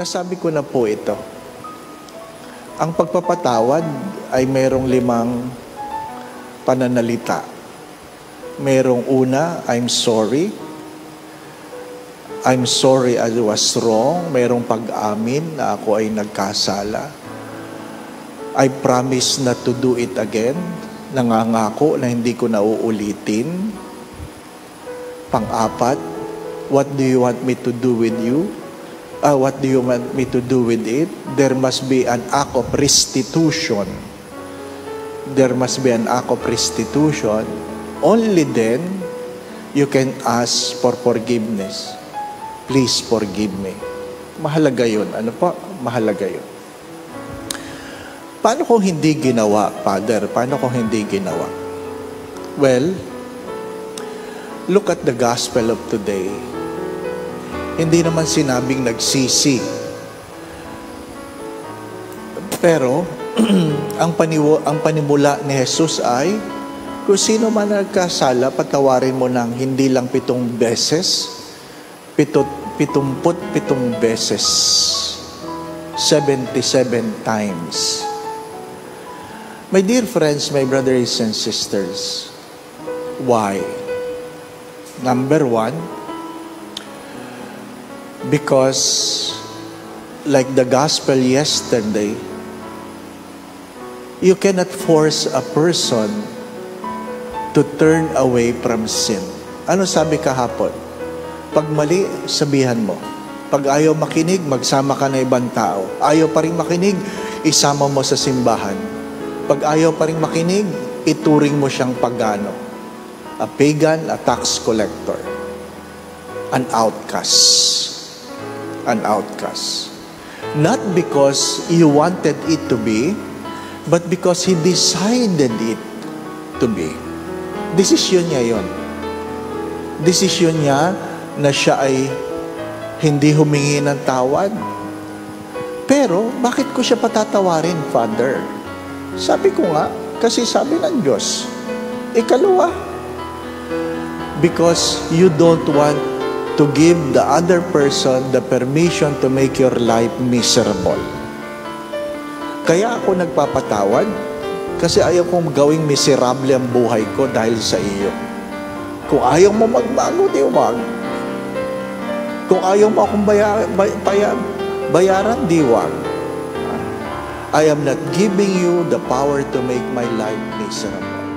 Nasabi ko na po ito. Ang pagpapatawad ay merong limang pananalita. Merong una, I'm sorry. I'm sorry I was wrong. Merong pag-amin na ako ay nagkasala. I promise not to do it again. Nangangako na hindi ko na uulitin. Pang-apat, what do you want me to do with you? Uh, what do you want me to do with it? There must be an act of restitution. There must be an act of restitution. Only then, you can ask for forgiveness. Please forgive me. Mahalaga yun. Ano po? Mahalaga yun. Paano kung hindi ginawa, Father? Paano kung hindi ginawa? Well, look at the gospel of today. Hindi naman sinabing nagsisi. Pero, ang, paniwo, ang panimula ni Jesus ay, kung sino man nagkasala, patawarin mo ng hindi lang pitong beses, pitot, pitumput pitong beses. 77 times. My dear friends, my brothers and sisters, why? Number one, because like the gospel yesterday, you cannot force a person to turn away from sin. Ano sabi kahapon? Pag mali, sabihan mo. Pag ayaw makinig, magsama ka na ibang tao. Ayaw pa rin makinig, isama mo sa simbahan. Pag ayaw pa rin makinig, ituring mo siyang pagano. A pagan, a tax collector. An outcast. An outcast. Not because you wanted it to be, but because He decided it to be. Desisyon niya yon. Desisyon niya na siya ay hindi humingi ng tawad. Pero, bakit ko siya patatawarin, Father? Sabi ko nga, kasi sabi ng Diyos, ikalawa, because you don't want to give the other person the permission to make your life miserable. Kaya ako nagpapatawad kasi ayaw kong gawing miserable ang buhay ko dahil sa iyo. Kung ayaw mo magbago, di wag. Kung ayaw mo akong baya, bay, baya, bayaran, di wag. I am not giving you the power to make my life miserable.